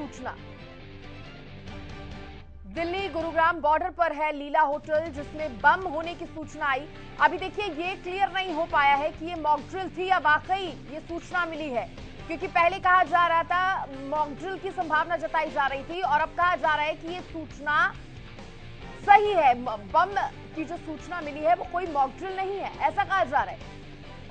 सूचना। दिल्ली गुरुग्राम बॉर्डर पर है लीला होटल, जिसमें बम होने की सूचना आई। अभी देखिए, ये क्लियर नहीं हो पाया है कि ये मॉकड्रिल थी या वाकई ये सूचना मिली है। क्योंकि पहले कहा जा रहा था मॉकड्रिल की संभावना जताई जा रही थी और अब कहा जा रहा है कि ये सूचना सही है। बम की जो सूचना मिली है, वो कोई मॉकड्रिल नहीं है, ऐसा कहा जा रहा है।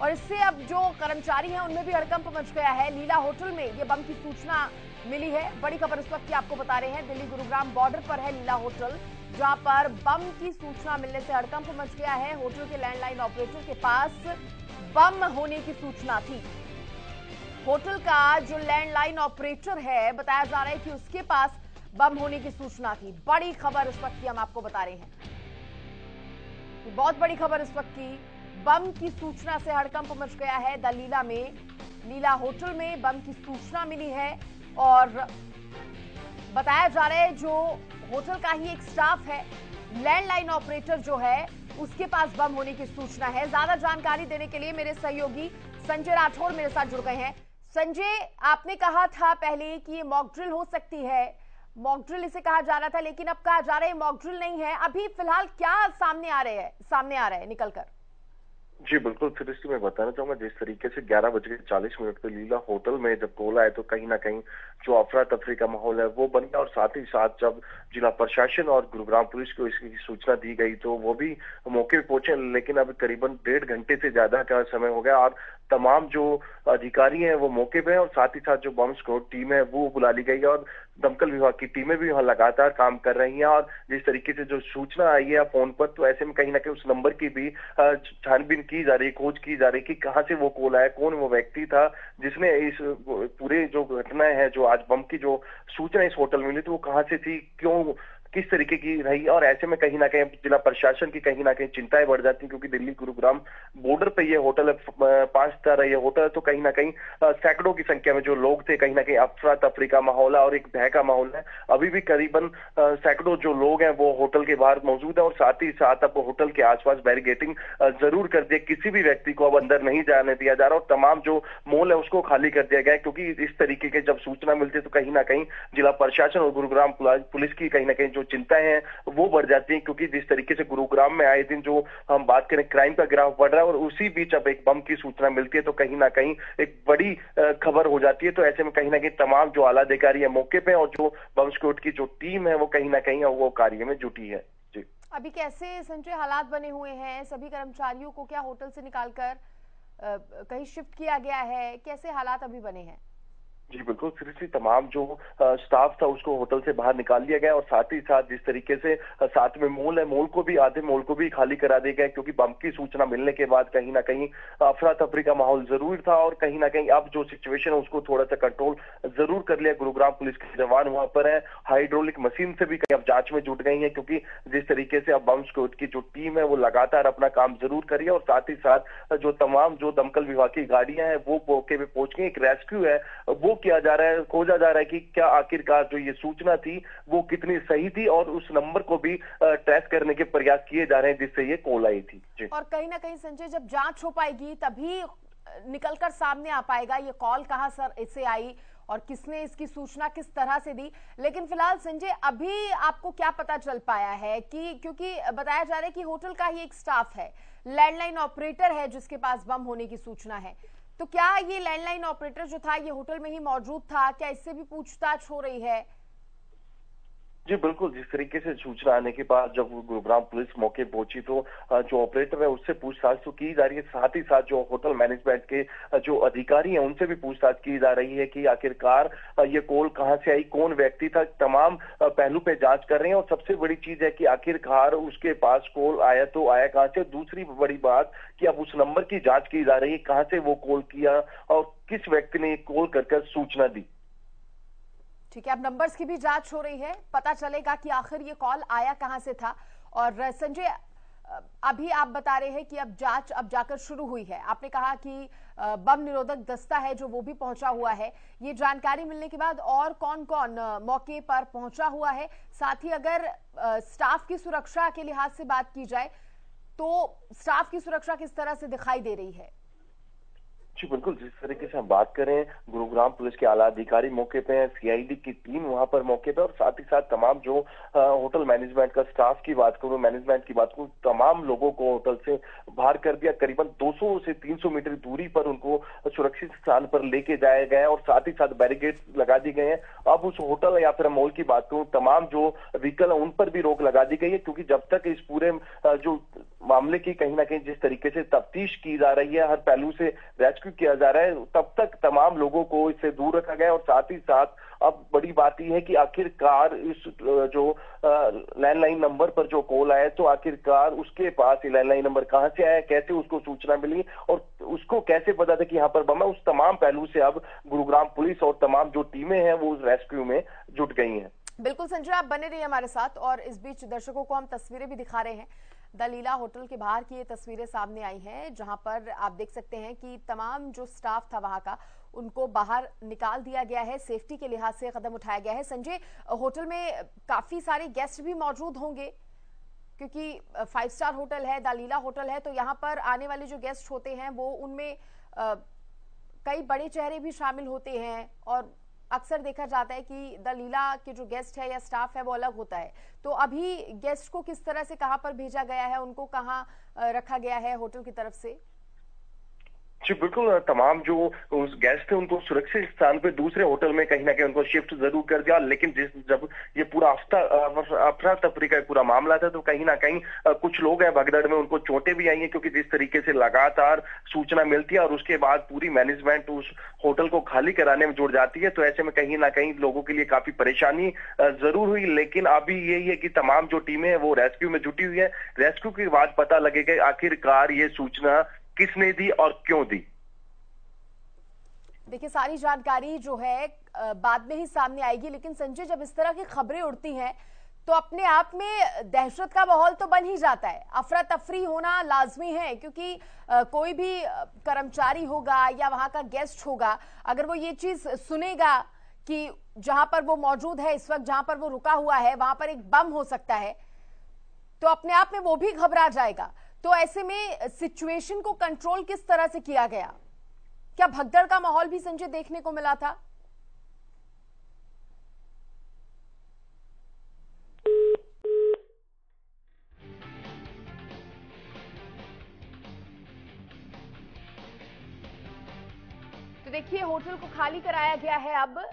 और इससे अब जो कर्मचारी हैं, उनमें भी हड़कंप मच गया है। लीला होटल में ये बम की सूचना मिली है। बड़ी खबर इस वक्त की आपको बता रहे हैं। दिल्ली गुरुग्राम बॉर्डर पर है लीला होटल, जहाँ पर बम की सूचना मिलने से हड़कंप मच गया है। होटल के लैंडलाइन ऑपरेटर के पास बम होने की सूचना थी। होटल का जो लैंडलाइन ऑपरेटर है, बताया जा रहा है कि उसके पास बम होने की सूचना थी। बड़ी खबर इस वक्त की हम आपको बता रहे हैं। बहुत बड़ी खबर इस वक्त की। बम की सूचना से हड़कंप मच गया है। दलीला में, लीला होटल में बम की सूचना मिली है। और बताया जा रहा है जो होटल का ही एक स्टाफ है लैंडलाइन ऑपरेटर जो है, उसके पास बम होने की सूचना है। ज़्यादा जानकारी देने के लिए मेरे सहयोगी संजय राठौर मेरे साथ जुड़ गए हैं। संजय, आपने कहा था पहले कि ये मॉकड्रिल हो सकती है। मॉकड्रिल इसे कहा जा रहा था, लेकिन अब कहा जा रहा है मॉकड्रिल नहीं है। अभी फ़िलहाल क्या सामने आ रहे हैं, सामने आ रहा है, निकलकर। जी, बिल्कुल। फिर इसलिए मैं बताना चाहूँगा, जिस तरीके से ग्यारह बज के चालीस मिनट पे लीला होटल में जब कॉल आए तो कहीं ना कहीं जो अफरा तफरी का माहौल है, वो बन गया। और साथ ही साथ जब जिला प्रशासन और गुरुग्राम पुलिस को इसकी सूचना दी गई तो वो भी मौके पर पहुँचे। लेकिन अब करीबन डेढ़ घंटे से ज़्यादा का समय हो गया और तमाम जो अधिकारी हैं, वो मौके पे हैं। और साथ ही साथ जो बम स्क्वाड टीम है, वो बुला ली गई है। और दमकल विभाग की टीमें भी वहाँ लगातार काम कर रही हैं और जिस तरीके से जो सूचना आई है फ़ोन पर तो ऐसे में कहीं ना कहीं उस नंबर की भी छानबीन की जा रही खोज की जा रही कि कहाँ से वो कॉल आया, कौन वो व्यक्ति था, जिसने इस पूरे जो घटना है, जो आज बम की जो सूचना इस होटल में मिली थी वो कहाँ से थी, क्यों किस तरीके की रही और ऐसे में कहीं ना कहीं जिला प्रशासन की कहीं ना कहीं चिंताएँ बढ़ जाती क्योंकि दिल्ली गुरुग्राम बॉर्डर पे ये होटल है पाँच तारा ये होटल है तो कहीं ना कहीं सैकड़ों की संख्या में जो लोग थे, कहीं ना कहीं अफरा तफरी का माहौल है और एक भय का माहौल है। अभी भी करीबन सैकड़ों जो लोग हैं, वो होटल के बाहर मौजूद है और साथ ही साथ अब होटल के आसपास बैरिगेटिंग ज़रूर कर दिया। किसी भी व्यक्ति को अब अंदर नहीं जाने दिया जा रहा और तमाम जो मॉल है, उसको खाली कर दिया गया क्योंकि इस तरीके के जब सूचना मिलती है तो कहीं ना कहीं जिला प्रशासन और गुरुग्राम पुलिस की कहीं ना कहीं जो चिंताएँ हैं, वो बढ़ जाती हैं क्योंकि जिस तरीके से गुरुग्राम में आए दिन जो हम बात करें क्राइम का ग्राफ बढ़ रहा है और उसी बीच अब एक बम की सूचना मिलती है तो कहीं ना कहीं एक बड़ी खबर हो जाती है। तो ऐसे में कहीं ना कहीं तमाम जो आला अधिकारी है मौके पे और जो बम स्क्वाड की जो टीम है, वो कहीं ना कहीं वो कार्य में जुटी है। जी। अभी कैसे संजय हालात बने हुए हैं? सभी कर्मचारियों को क्या होटल से निकालकर कहीं शिफ्ट किया गया है? कैसे हालात अभी बने हैं? जी, बिल्कुल सीरियसली तमाम जो स्टाफ था उसको होटल से बाहर निकाल लिया गया और साथ ही साथ जिस तरीके से साथ में मोल है मोल को भी आधे मोल को भी खाली करा दिया गया क्योंकि बम की सूचना मिलने के बाद कहीं ना कहीं अफरा तफरी का माहौल ज़रूर था और कहीं ना कहीं अब जो सिचुएशन है उसको थोड़ा सा कंट्रोल ज़रूर कर लिया। गुरुग्राम पुलिस के जवान वहाँ पर है। हाइड्रोलिक मशीन से भी कहीं अब जाँच में जुट गई है क्योंकि जिस तरीके से अब बम स्क्वाड की जो टीम है वो लगातार अपना काम ज़रूर करी है और साथ ही साथ जो तमाम जो दमकल विभाग की गाड़ियाँ हैं वो मौके पे पहुँच गई। एक रेस्क्यू है, वो किया जा रहा है, खोजा जा रहा है कि क्या आखिरकार जो ये सूचना थी, वो कितनी सही थी और उस नंबर को भी ट्रेस करने के प्रयास किए जा रहे हैं जिससे ये कॉल आई थी। और कहीं ना कहीं संजय, जब जाँच हो पाएगी, तभी निकलकर सामने आ पाएगा ये कॉल कहाँ सर, इससे आई और किसने इसकी सूचना किस तरह से दी। लेकिन फ़िलहाल संजय, अभी आपको क्या पता चल पाया है कि, क्योंकि बताया जा रहा है कि होटल का ही एक स्टाफ है लैंडलाइन ऑपरेटर है जिसके पास बम होने की सूचना है। तो क्या ये लैंडलाइन ऑपरेटर जो था, ये होटल में ही मौजूद था? क्या इससे भी पूछताछ हो रही है? जी, बिल्कुल, जिस तरीके से सूचना आने के बाद जब गुरुग्राम पुलिस मौके पहुँची तो जो ऑपरेटर है उससे पूछताछ तो की जा रही है। साथ ही साथ जो होटल मैनेजमेंट के जो अधिकारी हैं उनसे भी पूछताछ की जा रही है कि आखिरकार ये कॉल कहाँ से आई, कौन व्यक्ति था, तमाम पहलू पे जाँच कर रहे हैं। और सबसे बड़ी चीज़ है कि आखिरकार उसके पास कॉल आया तो आया कहाँ से? दूसरी बड़ी बात कि अब उस नंबर की जाँच की जा रही है, कहाँ से वो कॉल किया और किस व्यक्ति ने कॉल कर सूचना दी। ठीक है, अब नंबर्स की भी जाँच हो रही है। पता चलेगा कि आखिर ये कॉल आया कहाँ से था। और संजय अभी आप बता रहे हैं कि अब जाँच अब जाकर शुरू हुई है। आपने कहा कि बम निरोधक दस्ता है जो वो भी पहुँचा हुआ है। ये जानकारी मिलने के बाद और कौन कौन मौके पर पहुँचा हुआ है। साथ ही अगर स्टाफ की सुरक्षा के लिहाज से बात की जाए तो स्टाफ की सुरक्षा किस तरह से दिखाई दे रही है? जी, बिल्कुल, जिस तरीके से हम बात करें गुरुग्राम पुलिस के आला अधिकारी मौके पे हैं सीआईडी की टीम वहाँ पर मौके पे और साथ ही साथ तमाम जो होटल मैनेजमेंट का स्टाफ की बात करूँ, मैनेजमेंट की बात करूँ, तमाम लोगों को होटल से बाहर कर दिया। करीबन 200 से 300 मीटर दूरी पर उनको सुरक्षित स्थान पर लेके जाया गया और साथ ही साथ बैरिकेड लगा दी गए हैं। अब उस होटल या फिर मॉल की बात करूँ, तमाम जो व्हीकल है उन पर भी रोक लगा दी गई है क्योंकि जब तक इस पूरे जो मामले की कहीं ना कहीं जिस तरीके से तफ्तीश की जा रही है, हर पहलू से रेस्क्यू किया जा रहा है, तब तक तमाम लोगों को इससे दूर रखा गया और साथ ही साथ अब बड़ी बात यह है कि आखिरकार इस जो लैंडलाइन नंबर पर जो कॉल आया तो आखिरकार उसके पास ये लैंडलाइन नंबर कहाँ से आया, कैसे उसको सूचना मिली और उसको कैसे पता था कि यहाँ पर बम है, उस तमाम पहलू से अब गुरुग्राम पुलिस और तमाम जो टीमें हैं, वो उस रेस्क्यू में जुट गई हैं। बिल्कुल संजय, आप बने रहिए हमारे साथ और इस बीच दर्शकों को हम तस्वीरें भी दिखा रहे हैं। दलीला होटल के बाहर की ये तस्वीरें सामने आई हैं, जहाँ पर आप देख सकते हैं कि तमाम जो स्टाफ था वहाँ का, उनको बाहर निकाल दिया गया है, सेफ्टी के लिहाज से कदम उठाया गया है। संजय, होटल में काफ़ी सारे गेस्ट भी मौजूद होंगे, क्योंकि फाइव स्टार होटल है दलीला होटल है तो यहाँ पर आने वाले जो गेस्ट होते हैं, वो उनमें कई बड़े चेहरे भी शामिल होते हैं, और अक्सर देखा जाता है कि द लीला के जो गेस्ट है या स्टाफ है, वो अलग होता है। तो अभी गेस्ट को किस तरह से कहाँ पर भेजा गया है, उनको कहाँ रखा गया है होटल की तरफ़ से? जी, बिल्कुल तमाम जो उस गेस्ट थे, उनको सुरक्षित स्थान पे दूसरे होटल में कहीं ना कहीं उनको शिफ्ट ज़रूर कर दिया। लेकिन जिस, जब ये पूरा अफरा तफरी का पूरा मामला था तो कहीं ना कहीं कुछ लोग हैं भगदड़ में, उनको चोटें भी आई हैं, क्योंकि जिस तरीके से लगातार सूचना मिलती है और उसके बाद पूरी मैनेजमेंट उस होटल को खाली कराने में जुड़ जाती है तो ऐसे में कहीं ना कहीं लोगों के लिए काफ़ी परेशानी ज़रूर हुई। लेकिन अभी यही है कि तमाम जो टीमें हैं, वो रेस्क्यू में जुटी हुई है। रेस्क्यू के बाद पता लगेगा आखिरकार ये सूचना किसने दी और क्यों दी? देखिए, सारी जानकारी जो है बाद में ही सामने आएगी, लेकिन संजय, जब इस तरह की खबरें उड़ती हैं तो अपने आप में दहशत का माहौल तो बन ही जाता है। अफरा तफरी होना लाजमी है, क्योंकि कोई भी कर्मचारी होगा या वहाँ का गेस्ट होगा, अगर वो ये चीज़ सुनेगा कि जहाँ पर वो मौजूद है, इस वक्त जहाँ पर वो रुका हुआ है, वहाँ पर एक बम हो सकता है तो अपने आप में वो भी घबरा जाएगा। तो ऐसे में सिचुएशन को कंट्रोल किस तरह से किया गया? क्या भगदड़ का माहौल भी संजय देखने को मिला था? तो देखिए होटल को खाली कराया गया है अब।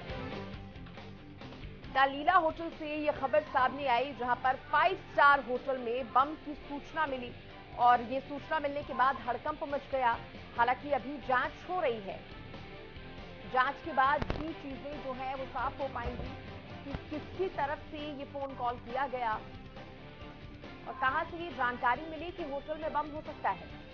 दालीला होटल से यह खबर सामने आई, जहाँ पर फाइव स्टार होटल में बम की सूचना मिली। और ये सूचना मिलने के बाद हड़कंप मच गया। हालाँकि अभी जाँच हो रही है। जाँच के बाद ही चीज़ें जो है वो साफ़ हो पाएँगी कि किसकी तरफ़ से ये फ़ोन कॉल किया गया। और कहाँ से ये जानकारी मिली कि होटल में बम हो सकता है?